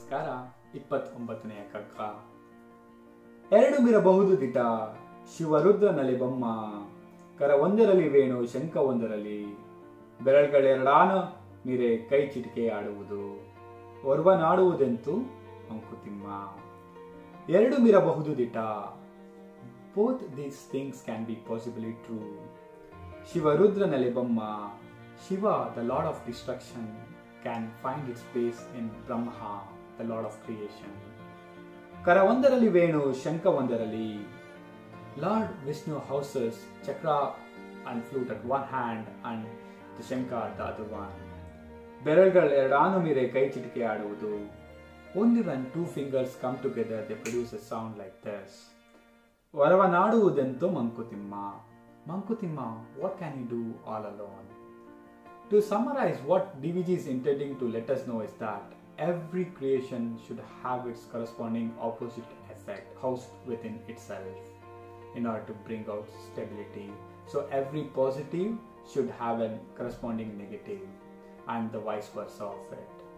ನಮಸ್ಕಾರ. ಇಪ್ಪತ್ತೊಂಬತ್ತನೆಯ ಕಗ್ಗ. ಎರಡು ಮಿರಬಹುದು ದಿಟ ಶಿವರುದ್ರ ನಲಿಬಮ್ಮ ಕರ ಒಂದರಲ್ಲಿ ವೇಣು ಶಂಕ ಒಂದರಲ್ಲಿ. ಬೆರಳುಗಳೆರಡಾನ ಮಿರೆ ಕೈ ಚಿಟಿಕೆ ಆಡುವುದು. ಒರ್ವನಾಡುವುದೆಂತೂ ಅಂಕುತಿಮ್ಮ ಎರಡು ಮಿರಬಹುದು ದಿಟ both these things can be possibly true Shivarudra ನಲಿಬಮ್ಮ Shiva the lord of destruction can find its place in Brahma the lord of creation ಕರ ಒಂದರಲ್ಲಿ ವೇಣು ಶಂಕ ಒಂದರಲ್ಲಿ lord Vishnu houses chakra and flute at one hand and the shankha at the other one ಬೆರಳುಗಳು ಎರಡಾನು ಮೀರೆ ಕೈ ಚಿಟಿಕೆ ಆಡುವುದು. Only when two fingers come together they produce a sound like this ವರವನಾಡುವುದೆಂತೋ Mankutimma. Mankutimma what can you do all alone To summarize, what DVG is intending to let us know is that every creation should have its corresponding opposite effect housed within itself in order to bring out stability. So, every positive should have a corresponding negative and the vice versa of it.